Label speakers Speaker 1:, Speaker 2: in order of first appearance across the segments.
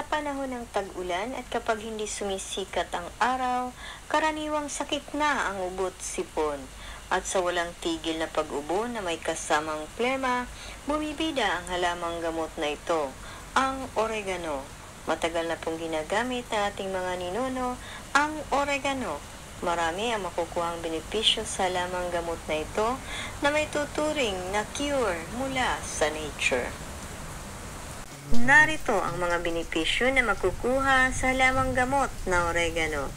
Speaker 1: Sa panahon ng tag-ulan at kapag hindi sumisikat ang araw, karaniwang sakit na ang ubot sipon. At sa walang tigil na pag-ubo na may kasamang plema, bumibida ang halamang gamot na ito, ang oregano. Matagal na pong ginagamit ng ating mga ninuno ang oregano. Marami ang makukuhang benepisyo sa lamang gamot na ito na may tuturing na cure mula sa nature. Narito ang mga benepisyo na makukuha sa lamang gamot na oregano.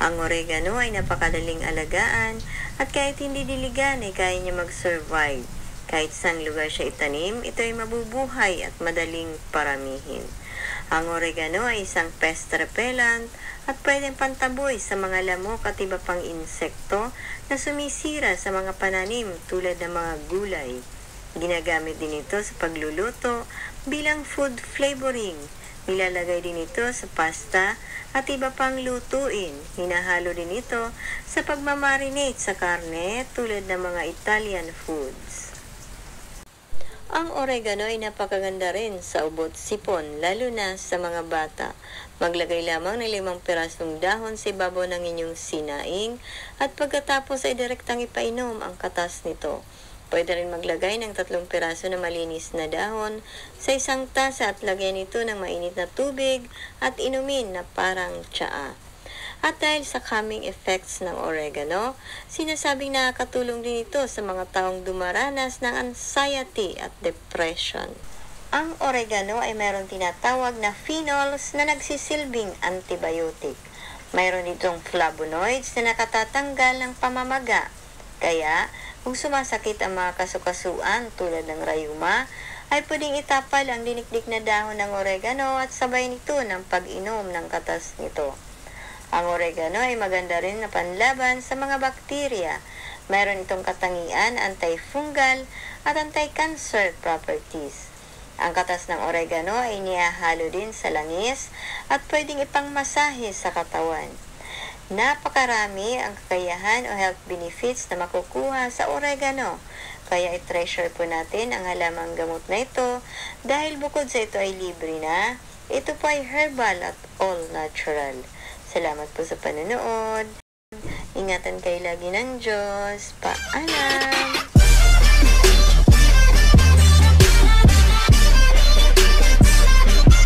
Speaker 1: Ang oregano ay napakadaling alagaan at kahit hindi diligan ay kaya niya mag-survive. Kahit saan lugar siya itanim, ito ay mabubuhay at madaling paramihin. Ang oregano ay isang pest repellent at pwedeng pantaboy sa mga lamok at iba pang insekto na sumisira sa mga pananim tulad ng mga gulay. Ginagamit din ito sa pagluluto bilang food flavoring. Nilalagay din ito sa pasta at iba pang lutuin. Hinahalo din ito sa pagmamarinate sa karne tulad ng mga Italian foods. Ang oregano ay napakaganda rin sa ubot sipon, lalo na sa mga bata. Maglagay lamang ng limang pirasong dahon sa ibabaw ng inyong sinaing at pagkatapos ay direktang ipainom ang katas nito. Pwede rin maglagay ng tatlong piraso na malinis na dahon sa isang tasa at lagyan ito ng mainit na tubig at inumin na parang tsaa. At dahil sa calming effects ng oregano, sinasabing nakakatulong din ito sa mga taong dumaranas ng anxiety at depression. Ang oregano ay mayroong tinatawag na phenols na nagsisilbing antibiotic. Mayroon itong flavonoids na nakatatanggal ng pamamaga. Kaya, kung sumasakit ang mga kasukasuan tulad ng rayuma, ay pwedeng itapal ang dinikdik na dahon ng oregano at sabay nito ng pag-inom ng katas nito. Ang oregano ay maganda rin na panlaban sa mga bakterya. Mayroon itong katangian, antifungal at anti-cancer properties. Ang katas ng oregano ay niyahalo din sa langis at pwedeng ipangmasahe sa katawan. Napakarami ang kakayahan o health benefits na makukuha sa oregano. Kaya i-treasure po natin ang halamang gamot na ito dahil bukod sa ito ay libre na, ito po ay herbal at all natural. Salamat po sa panonood. Ingatan kayo lagi ng Diyos. Paalam!